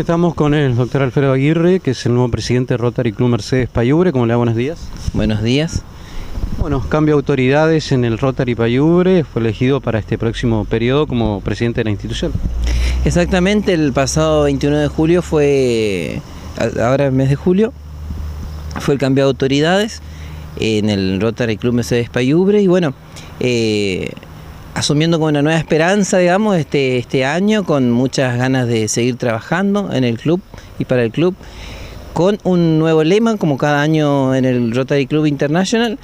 Estamos con el doctor Alfredo Aguirre, que es el nuevo presidente de Rotary Club Mercedes Payubre. ¿Cómo le da buenos días? Buenos días. Bueno, cambio de autoridades en el Rotary Payubre, fue elegido para este próximo periodo como presidente de la institución. Exactamente, el pasado 21 de julio fue, ahora el mes de julio, fue el cambio de autoridades en el Rotary Club Mercedes Payubre y bueno, eh, asumiendo con una nueva esperanza, digamos, este, este año, con muchas ganas de seguir trabajando en el club y para el club, con un nuevo lema, como cada año en el Rotary Club International,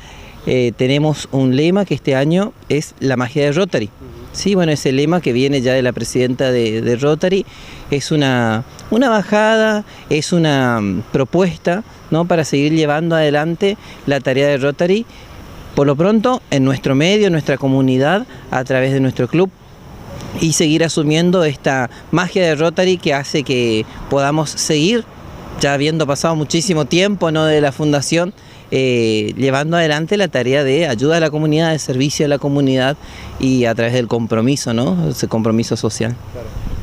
eh, tenemos un lema que este año es la magia de Rotary. Sí, bueno, ese lema que viene ya de la presidenta de, Rotary es una, una, bajada, es una mm, propuesta ¿no? para seguir llevando adelante la tarea de Rotary por lo pronto en nuestro medio, en nuestra comunidad, a través de nuestro club y seguir asumiendo esta magia de Rotary que hace que podamos seguir, ya habiendo pasado muchísimo tiempo ¿no? de la fundación, eh, llevando adelante la tarea de ayuda a la comunidad, de servicio a la comunidad y a través del compromiso, ¿no? ese compromiso social.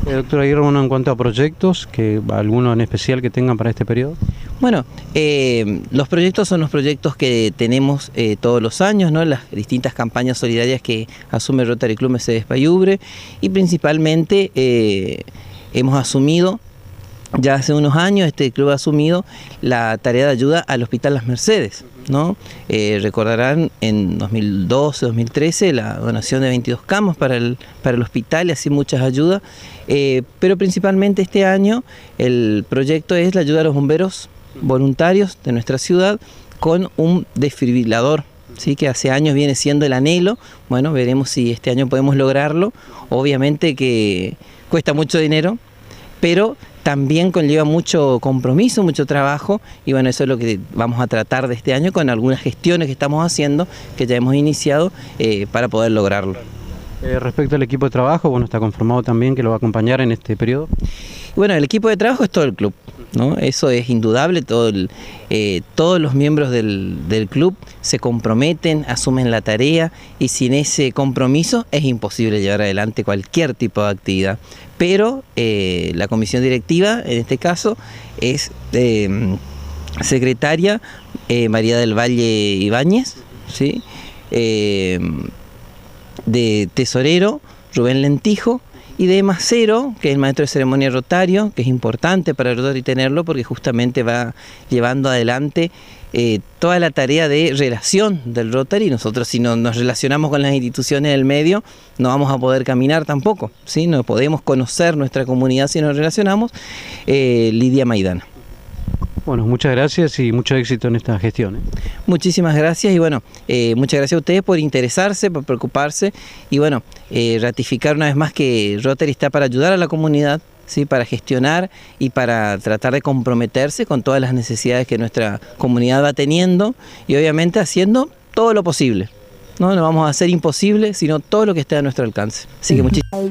Eh, doctor Aguirre, en cuanto a proyectos, que alguno en especial que tengan para este periodo. Bueno, eh, los proyectos son los proyectos que tenemos eh, todos los años, ¿no? las distintas campañas solidarias que asume Rotary Club Mercedes Payubre y principalmente eh, hemos asumido ya hace unos años este club ha asumido la tarea de ayuda al Hospital Las Mercedes. ¿no? recordarán en 2012, 2013 la donación de 22 camas para el, para el hospital y así muchas ayudas, pero principalmente este año el proyecto es la ayuda a los bomberos voluntarios de nuestra ciudad con un desfibrilador, ¿sí? que hace años viene siendo el anhelo. Bueno, veremos si este año podemos lograrlo. Obviamente que cuesta mucho dinero, pero también conlleva mucho compromiso, mucho trabajo y bueno, eso es lo que vamos a tratar de este año con algunas gestiones que estamos haciendo, que ya hemos iniciado eh, para poder lograrlo. Eh, respecto al equipo de trabajo, bueno, está conformado también que lo va a acompañar en este periodo. Bueno, el equipo de trabajo es todo el club, ¿no? Eso es indudable, eh, todos los miembros del, club se comprometen, asumen la tarea y sin ese compromiso es imposible llevar adelante cualquier tipo de actividad. Pero eh, la comisión directiva, en este caso, es secretaria María del Valle Ibáñez, ¿sí? de tesorero Rubén Lentijo y de macero, que es el maestro de ceremonia rotario, que es importante para el Rotary tenerlo porque justamente va llevando adelante eh, toda la tarea de relación del Rotary. Nosotros si no nos relacionamos con las instituciones del medio no vamos a poder caminar tampoco, ¿sí? no podemos conocer nuestra comunidad si nos relacionamos. Eh, Lidia Maidana. Bueno, muchas gracias y mucho éxito en esta gestión. ¿eh? Muchísimas gracias y bueno, eh, muchas gracias a ustedes por interesarse, por preocuparse y bueno, eh, ratificar una vez más que Rotary está para ayudar a la comunidad, ¿sí? para gestionar y para tratar de comprometerse con todas las necesidades que nuestra comunidad va teniendo y obviamente haciendo todo lo posible. No, no vamos a hacer imposible, sino todo lo que esté a nuestro alcance. Así que muchísimas